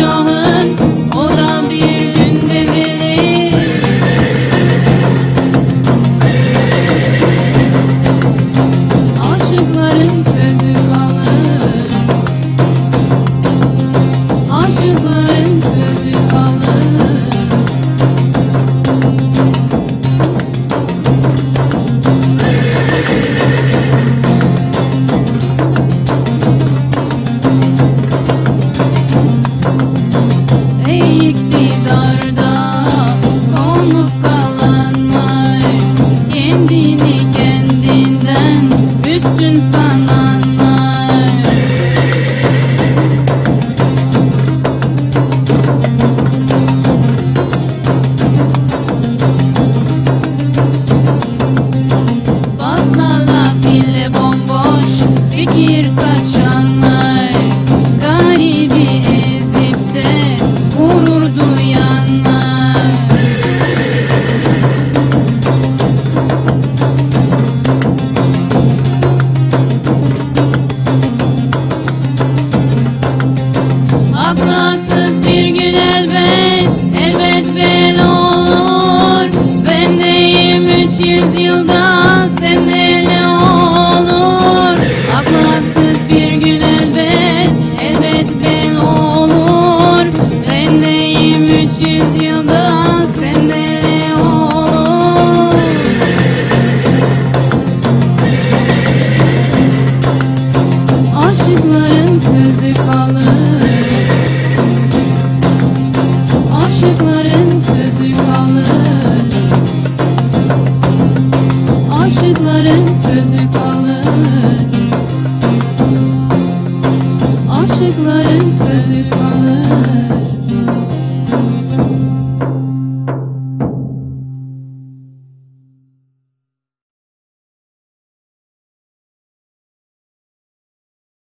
Show me. Haklı bir gün elbet Elbet ben olur. Ben deyim 300 yılda Sen de ne olur? Haklı bir gün elbet Elbet ben olur. Ben deyim 300 yılda Sen de ne olur? Aşıkların sözü kalır.